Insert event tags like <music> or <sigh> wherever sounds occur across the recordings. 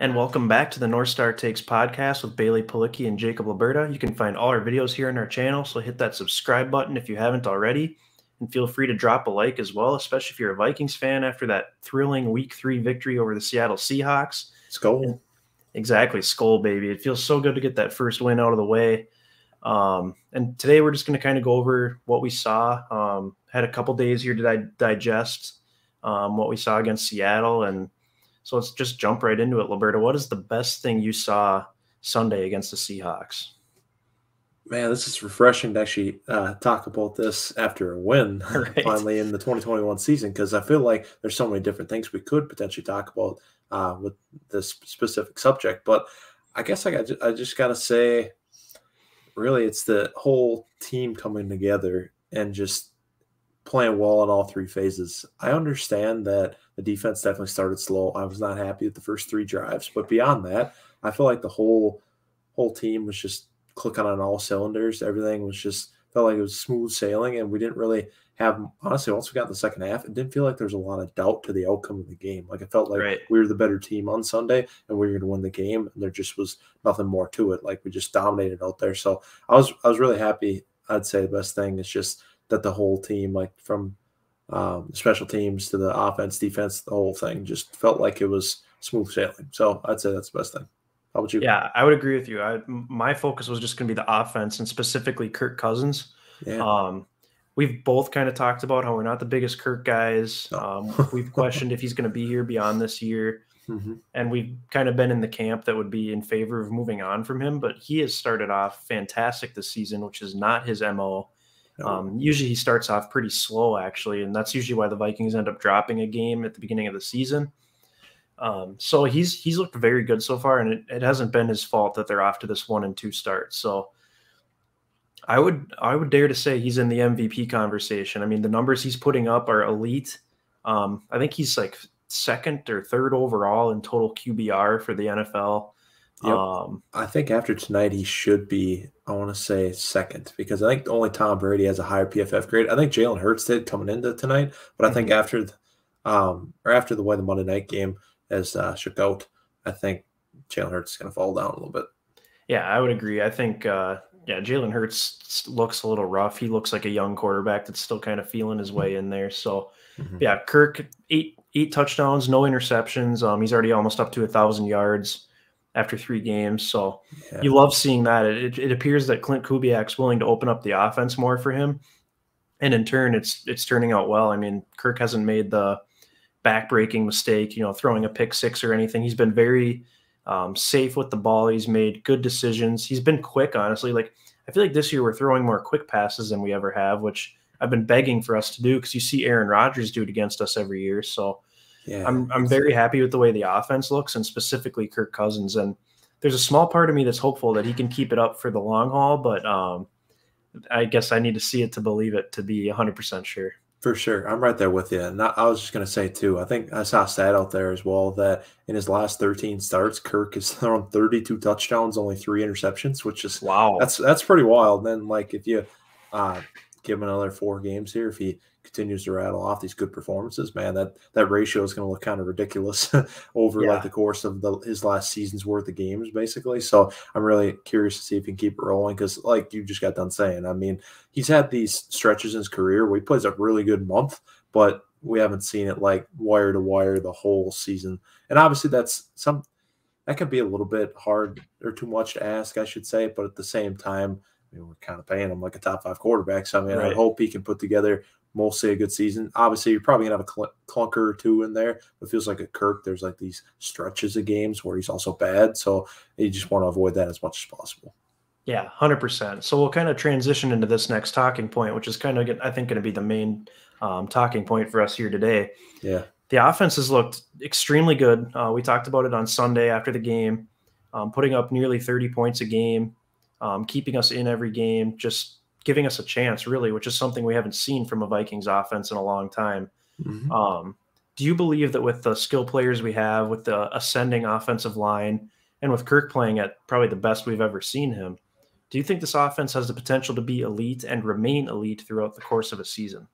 And welcome back to the North Star Takes podcast with Bailey Palicki and Jacob Liberta. You can find all our videos here on our channel, so hit that subscribe button if you haven't already. And feel free to drop a like as well, especially if you're a Vikings fan after that thrilling week three victory over the Seattle Seahawks. Skol. Exactly, skol baby. It feels so good to get that first win out of the way. Um, and today we're just going to kind of go over what we saw. Um, had a couple days here to di- digest um, what we saw against Seattle, and so let's just jump right into it. Liberta, what is the best thing you saw Sunday against the Seahawks? Man, this is refreshing to actually uh, talk about this after a win <laughs> right. finally in the 2021 season because I feel like there's so many different things we could potentially talk about uh, with this specific subject. But I guess I, got, I just got to say, really, it's the whole team coming together and just playing well in all three phases. I understand that the defense definitely started slow. I was not happy with the first three drives, but beyond that, I feel like the whole whole team was just clicking on all cylinders. Everything was just felt like it was smooth sailing, and we didn't really have honestly once we got in the second half, it didn't feel like there was a lot of doubt to the outcome of the game. Like it felt like right. we were the better team on Sunday and we were going to win the game, and there just was nothing more to it. Like we just dominated out there. So I was I was really happy. I'd say the best thing is just that the whole team, like from um, special teams to the offense, defense, the whole thing just felt like it was smooth sailing. So I'd say that's the best thing. How about you? Yeah, I would agree with you. I, my focus was just going to be the offense and specifically Kirk Cousins. Yeah. Um, we've both kind of talked about how we're not the biggest Kirk guys. No. Um, <laughs> we've questioned if he's going to be here beyond this year. Mm-hmm. And we've kind of been in the camp that would be in favor of moving on from him. But he has started off fantastic this season, which is not his MO. No. Um, usually he starts off pretty slow, actually. And that's usually why the Vikings end up dropping a game at the beginning of the season. Um, so he's he's looked very good so far, and it, it hasn't been his fault that they're off to this one and two start. So I would I would dare to say he's in the MVP conversation. I mean, the numbers he's putting up are elite. Um, I think he's like second or third overall in total QBR for the NFL. Yep. Um, I think after tonight he should be. I want to say second because I think only Tom Brady has a higher PFF grade. I think Jalen Hurts did coming into tonight, but I think mm-hmm. after, the, um, or after the way the Monday night game, as uh, shook out, I think Jalen Hurts is going to fall down a little bit. Yeah, I would agree. I think, uh, yeah, Jalen Hurts looks a little rough. He looks like a young quarterback that's still kind of feeling his way in there. So, mm-hmm. yeah, Kirk eight eight touchdowns, no interceptions. Um, he's already almost up to a thousand yards after three games. So yeah. you love seeing that. It, it, appears that Klint Kubiak's willing to open up the offense more for him, and in turn, it's it's turning out well. I mean, Kirk hasn't made the backbreaking mistake, you know, throwing a pick six or anything. He's been very um, safe with the ball. He's made good decisions. He's been quick, honestly. Like I feel like this year we're throwing more quick passes than we ever have, which I've been begging for us to do because you see Aaron Rodgers do it against us every year. So yeah, I'm I'm very happy with the way the offense looks and specifically Kirk Cousins. And there's a small part of me that's hopeful that he can keep it up for the long haul, but um, I guess I need to see it to believe it to be 100% sure. For sure. I'm right there with you. And I was just going to say, too, I think I saw a stat out there as well that in his last 13 starts, Kirk has <laughs> thrown 32 touchdowns, only three interceptions, which is wow. That's that's pretty wild. And then, like, if you uh, give him another four games here, if he continues to rattle off these good performances, man, that that ratio is going to look kind of ridiculous <laughs> over yeah. like the course of the, his last season's worth of games, basically. So I'm really curious to see if he can keep it rolling because, like you just got done saying, I mean, he's had these stretches in his career where he plays a really good month, but we haven't seen it like wire to wire the whole season. And obviously, that's some that can be a little bit hard or too much to ask, I should say. But at the same time, I mean, we're kind of paying him like a top five quarterback. So I mean, right. I hope he can put together mostly a good season. Obviously, you're probably gonna have a cl- clunker or two in there. It feels like a Kirk. There's like these stretches of games where he's also bad, so you just want to avoid that as much as possible. Yeah, hundred percent. So we'll kind of transition into this next talking point, which is kind of I think going to be the main um, talking point for us here today. Yeah, the offense has looked extremely good. Uh, we talked about it on Sunday after the game, um, putting up nearly thirty points a game, um, keeping us in every game, just giving us a chance, really, which is something we haven't seen from a Vikings offense in a long time. Mm-hmm. Um, do you believe that with the skill players we have, with the ascending offensive line, and with Kirk playing at probably the best we've ever seen him, do you think this offense has the potential to be elite and remain elite throughout the course of a season?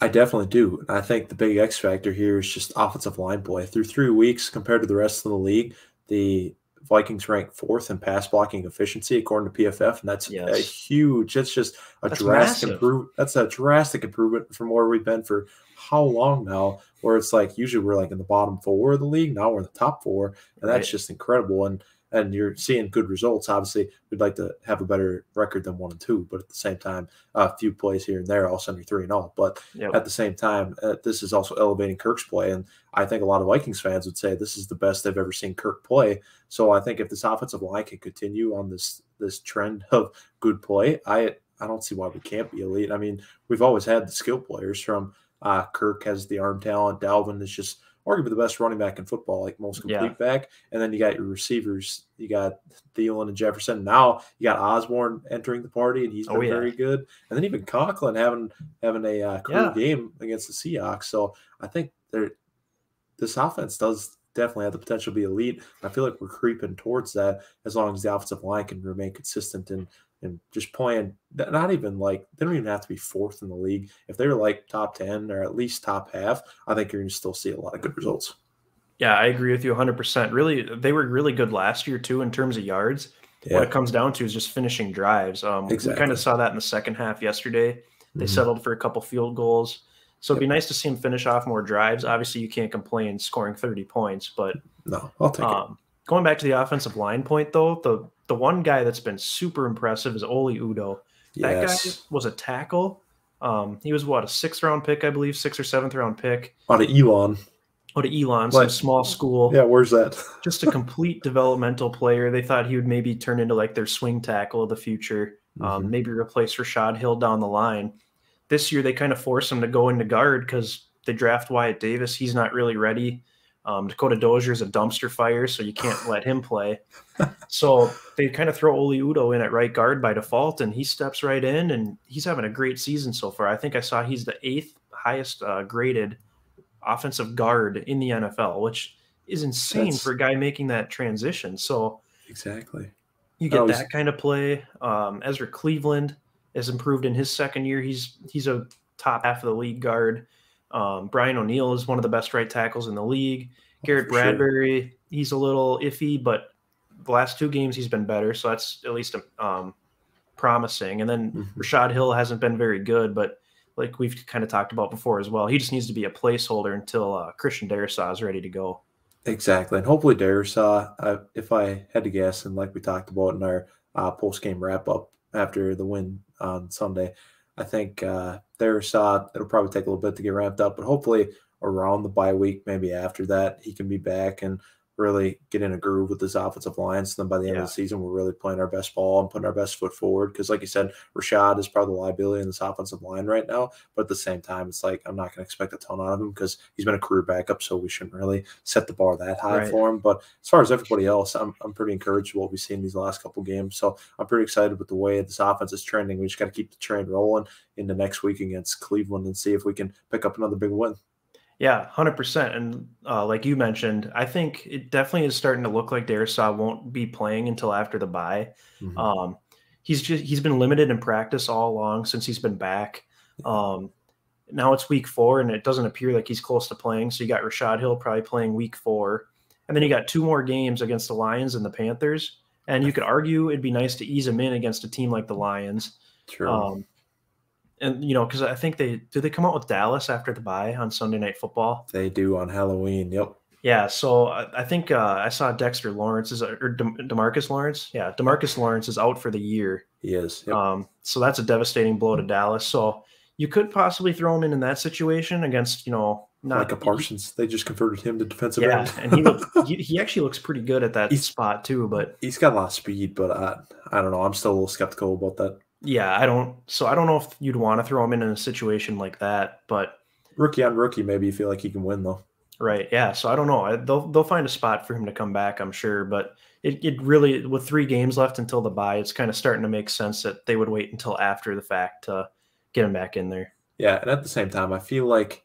I definitely do. I think the big X factor here is just offensive line play. Through three weeks compared to the rest of the league, the Vikings rank fourth in pass blocking efficiency according to PFF, and that's yes. a huge. That's just a that's drastic improvement. That's a drastic improvement from where we've been for how long now? Where it's like usually we're like in the bottom four of the league. Now we're in the top four, and right. that's just incredible. And and you're seeing good results. Obviously, we'd like to have a better record than one and two, but at the same time, a few plays here and there, all sudden you're three and all. But yep. at the same time, uh, this is also elevating Kirk's play, and I think a lot of Vikings fans would say this is the best they've ever seen Kirk play. So I think if this offensive line can continue on this this trend <laughs> of good play, I I don't see why we can't be elite. I mean, we've always had the skill players from uh, Kirk has the arm talent, Dalvin is just arguably the best running back in football, like most complete yeah. back. And then you got your receivers. You got Thielen and Jefferson. Now you got Osborn entering the party, and he's oh, been oh, yeah. very good. And then even Conklin having having a uh, career yeah. game against the Seahawks. So I think there, this offense does definitely have the potential to be elite. I feel like we're creeping towards that as long as the offensive line can remain consistent and and just playing not even like they don't even have to be fourth in the league. If they're like top 10 or at least top half, I think you're going to still see a lot of good results. Yeah, I agree with you 100%. Really, they were really good last year too in terms of yards. Yeah. What it comes down to is just finishing drives. Um, exactly. We kind of saw that in the second half yesterday. They mm-hmm. settled for a couple field goals. So it'd be nice to see him finish off more drives. Obviously, you can't complain scoring 30 points, but no, I'll take um, it. Going back to the offensive line point, though, the the one guy that's been super impressive is Oli Udoh. That yes. guy was a tackle. Um, he was what a sixth round pick, I believe, sixth or seventh round pick. Out of Elon. Out of Elon, some small school. Yeah, where's that? <laughs> just a complete developmental player. They thought he would maybe turn into like their swing tackle of the future. Um, mm-hmm. Um, maybe replace Rashad Hill down the line. This year they kind of force him to go into guard because they draft Wyatt Davis. He's not really ready. Um, Dakota Dozier is a dumpster fire, so you can't let him play. <laughs> So they kind of throw Oli Udoh in at right guard by default, and he steps right in, and he's having a great season so far. I think I saw he's the eighth highest uh, graded offensive guard in the NFL, which is insane That's... for a guy making that transition. So exactly, you get was... that kind of play. Um, Ezra Cleveland has improved in his second year. He's he's a top half of the league guard. Um, Brian O'Neill is one of the best right tackles in the league. Garrett Bradbury, sure. he's a little iffy, but the last two games he's been better, so that's at least um, promising. And then mm-hmm. Rashad Hill hasn't been very good, but like we've kind of talked about before as well, he just needs to be a placeholder until uh, Christian Darrisaw is ready to go. Exactly, and hopefully Darrisaw, uh, if I had to guess, and like we talked about in our uh, post game wrap up after the win on Sunday, I think uh, Darrisaw it'll probably take a little bit to get ramped up, but hopefully around the bye week, maybe after that, he can be back and really get in a groove with this offensive line. So then by the end yeah. of the season, we're really playing our best ball and putting our best foot forward. Because, like you said, Rashad is probably the liability in this offensive line right now. But at the same time, it's like I'm not going to expect a ton out of him because he's been a career backup. So we shouldn't really set the bar that high right. for him. But as far as everybody else, I'm, I'm pretty encouraged with what we've seen these last couple games. So I'm pretty excited with the way this offense is trending. We just got to keep the train rolling into next week against Cleveland and see if we can pick up another big win. Yeah, hundred percent. And uh, like you mentioned, I think it definitely is starting to look like Darrisaw won't be playing until after the bye. Mm-hmm. Um, he's just he's been limited in practice all along since he's been back. Um, now it's week four, and it doesn't appear like he's close to playing. So you got Rashad Hill probably playing week four, and then you got two more games against the Lions and the Panthers. And you could argue it'd be nice to ease him in against a team like the Lions. True. Um, and you know, because I think they do they come out with Dallas after the bye on Sunday Night Football. They do on Halloween. Yep. Yeah, so I, I think uh, I saw Dexter Lawrence is or De- Demarcus Lawrence. Yeah, Demarcus Lawrence is out for the year. He is. Yep. Um, so that's a devastating blow to Dallas. So you could possibly throw him in in that situation against you know not like a Parsons. He, they just converted him to defensive yeah, end. and he, <laughs> he, he actually looks pretty good at that he's, spot too. But he's got a lot of speed, but I I don't know. I'm still a little skeptical about that yeah, I don't. So I don't know if you'd want to throw him in, in a situation like that, but rookie on rookie, maybe you feel like he can win though. Right. Yeah. So I don't know. I, they'll they'll find a spot for him to come back, I'm sure. But it, it really with three games left until the bye, it's kind of starting to make sense that they would wait until after the fact to get him back in there. Yeah, and at the same time, I feel like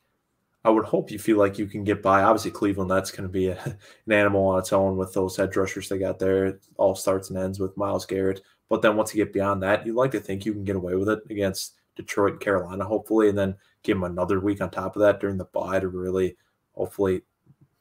I would hope you feel like you can get by. Obviously, Cleveland, that's going to be a, <laughs> an animal on its own with those head rushers they got there. It all starts and ends with Myles Garrett. But then once you get beyond that, you'd like to think you can get away with it against Detroit and Carolina, hopefully, and then give them another week on top of that during the bye to really, hopefully,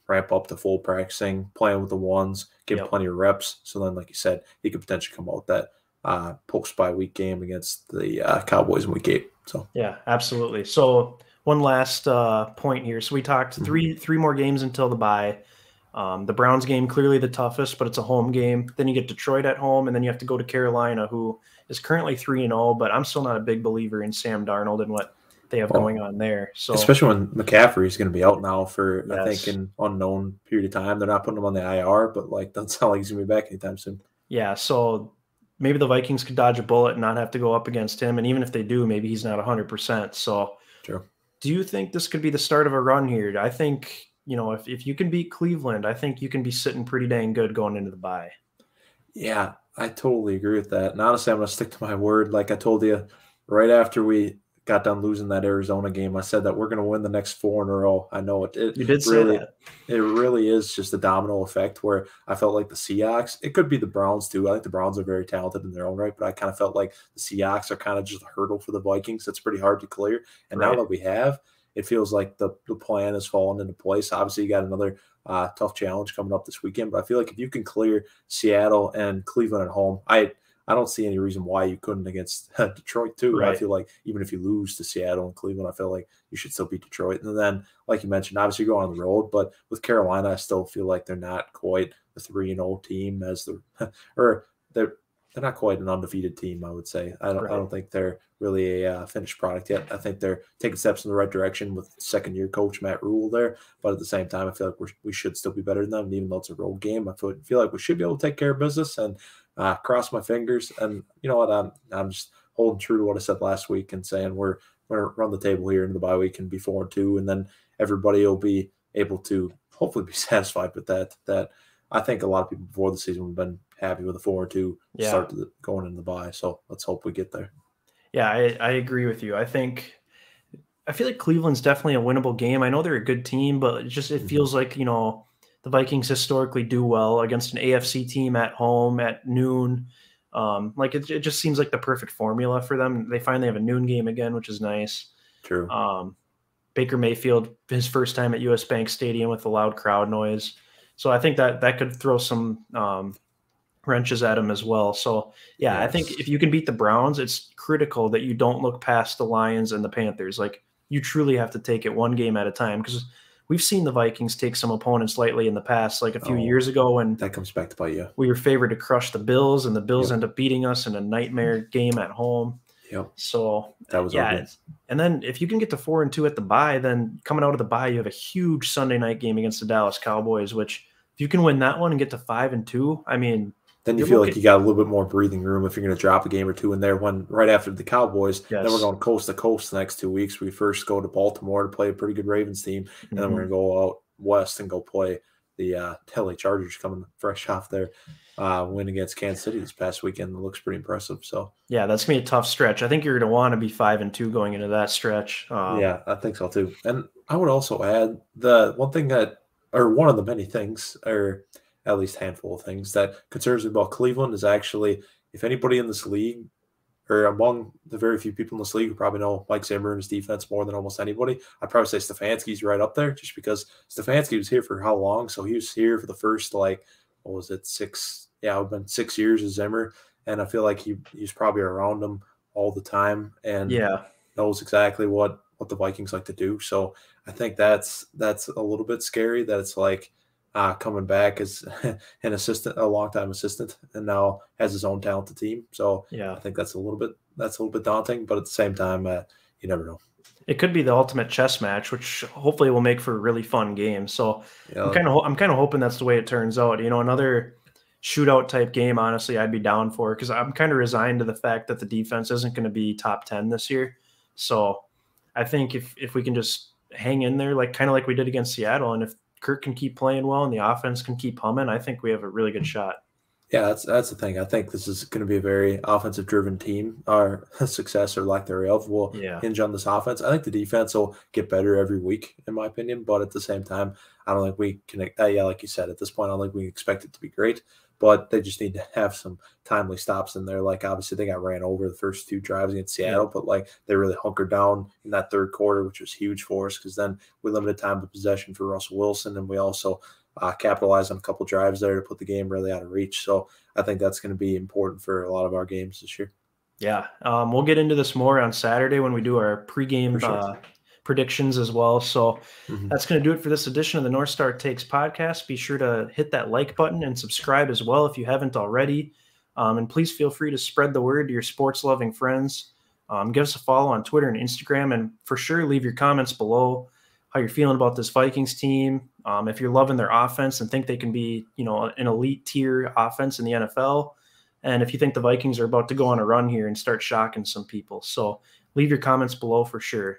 ramp up to full practicing, playing with the ones, get yep. plenty of reps. So then, like you said, he could potentially come out that uh, post bye week game against the uh, Cowboys in week eight. So yeah, absolutely. So one last uh, point here. So we talked mm-hmm. three mm-hmm. three more games until the bye. Um, the Browns game clearly the toughest, but it's a home game. Then you get Detroit at home, and then you have to go to Carolina, who is currently three and zero. Oh, but I'm still not a big believer in Sam Darnold and what they have well, going on there. So especially when McCaffrey is going to be out now for yes. I think an unknown period of time. They're not putting him on the IR, but like <laughs> doesn't sound like he's going to be back anytime soon. Yeah, so maybe the Vikings could dodge a bullet and not have to go up against him. And even if they do, maybe he's not 100%. So, True. do you think this could be the start of a run here? I think, you know, if, if you can beat Cleveland, I think you can be sitting pretty dang good going into the bye. Yeah, I totally agree with that. And honestly, I'm going to stick to my word. Like I told you right after we got done losing that Arizona game, I said that we're going to win the next four in a row. I know it. it you did really, say that. It really is just a domino effect where I felt like the Seahawks, it could be the Browns too. I think the Browns are very talented in their own right, but I kind of felt like the Seahawks are kind of just a hurdle for the Vikings. That's pretty hard to clear. And right. now that we have, it feels like the, the plan has fallen into place. Obviously, you got another uh, tough challenge coming up this weekend, but I feel like if you can clear Seattle and Cleveland at home, I – I don't see any reason why you couldn't against <laughs> Detroit too. Right. I feel like even if you lose to Seattle and Cleveland, I feel like you should still beat Detroit. And then, like you mentioned, obviously go on the road, but with Carolina, I still feel like they're not quite the three and old team as the <laughs> or they're they're not quite an undefeated team. I would say I don't right. I don't think they're really a uh, finished product yet. I think they're taking steps in the right direction with second year coach Matt Rhule there. But at the same time, I feel like we we should still be better than them. And even though it's a road game, I feel, feel like we should be able to take care of business and uh, cross my fingers. And you know what? I'm I'm just holding true to what I said last week and saying we're we're going to run the table here in the bye week and be four and two, and then everybody will be able to hopefully be <laughs> satisfied with that. That I think a lot of people before the season have been happy with a four and two yeah. start the, going in the bye. So let's hope we get there. Yeah, I, I agree with you. I think I feel like Cleveland's definitely a winnable game. I know they're a good team, but it just it mm-hmm. feels like you know the Vikings historically do well against an AFC team at home at noon. Um, like it, it just seems like the perfect formula for them. They finally have a noon game again, which is nice. True. Um, Baker Mayfield, his first time at US Bank Stadium with the loud crowd noise. So I think that that could throw some um, wrenches at him as well. So yeah, yes. I think if you can beat the Browns, it's critical that you don't look past the Lions and the Panthers. Like you truly have to take it one game at a time because we've seen the Vikings take some opponents lightly in the past, like a few oh, years ago when that comes back to bite you. We were favored to crush the Bills, and the Bills yep. end up beating us in a nightmare game at home. Yep. So that was yeah. And then if you can get to four and two at the bye, then coming out of the bye, you have a huge Sunday night game against the Dallas Cowboys. Which if you can win that one and get to five and two, I mean, then you feel like you got a little bit more breathing room if you're going to drop a game or two in there. When right after the Cowboys, yes. then we're going coast to coast the next two weeks. We first go to Baltimore to play a pretty good Ravens team, and mm-hmm. then we're mm-hmm. going to go out west and go play the uh, LA Chargers coming fresh <laughs> off their uh, win against Kansas City this past weekend. It looks pretty impressive. So yeah, that's gonna be a tough stretch. I think you're gonna want to be five and two going into that stretch. Um, yeah, I think so too. And I would also add the one thing that, or one of the many things, or at least handful of things that concerns me about Cleveland is actually if anybody in this league or among the very few people in this league who probably know Mike Zimmer and his defense more than almost anybody, I'd probably say Stefanski's right up there just because Stefanski was here for how long? So he was here for the first, like, what was it, six? Yeah, it's been six years of Zimmer. And I feel like he he's probably around him all the time and yeah knows exactly what what the Vikings like to do. So I think that's that's a little bit scary that it's like uh, coming back as <laughs> an assistant, a longtime assistant, and now has his own talented team. So yeah, I think that's a little bit that's a little bit daunting, but at the same time, uh, you never know. It could be the ultimate chess match, which hopefully will make for a really fun game. So yeah. I'm kind of I'm kind of hoping that's the way it turns out. You know, another shootout type game. Honestly, I'd be down for because I'm kind of resigned to the fact that the defense isn't going to be top ten this year. So I think if if we can just hang in there, like kind of like we did against Seattle, and if Kirk can keep playing well and the offense can keep humming, I think we have a really good shot. Yeah, that's that's the thing. I think this is going to be a very offensive driven team. Our <laughs> success or lack thereof will yeah. hinge on this offense. I think the defense will get better every week, in my opinion. But at the same time, I don't think we can. Uh, yeah, like you said, at this point, I don't think we expect it to be great. But they just need to have some timely stops in there. Like obviously they got ran over the first two drives against Seattle, yeah. but like they really hunkered down in that third quarter, which was huge for us because then we limited time of possession for Russell Wilson, and we also uh, capitalized on a couple drives there to put the game really out of reach. So I think that's going to be important for a lot of our games this year. Yeah, um, we'll get into this more on Saturday when we do our pregame sure. uh, predictions as well. So mm-hmm. that's going to do it for this edition of the North Star Takes podcast. Be sure to hit that like button and subscribe as well if you haven't already. Um, and please feel free to spread the word to your sports loving friends. Um, give us a follow on Twitter and Instagram, and for sure, leave your comments below how you're feeling about this Vikings team. Um, if you're loving their offense and think they can be, you know, an elite tier offense in the NFL, and if you think the Vikings are about to go on a run here and start shocking some people. So leave your comments below for sure.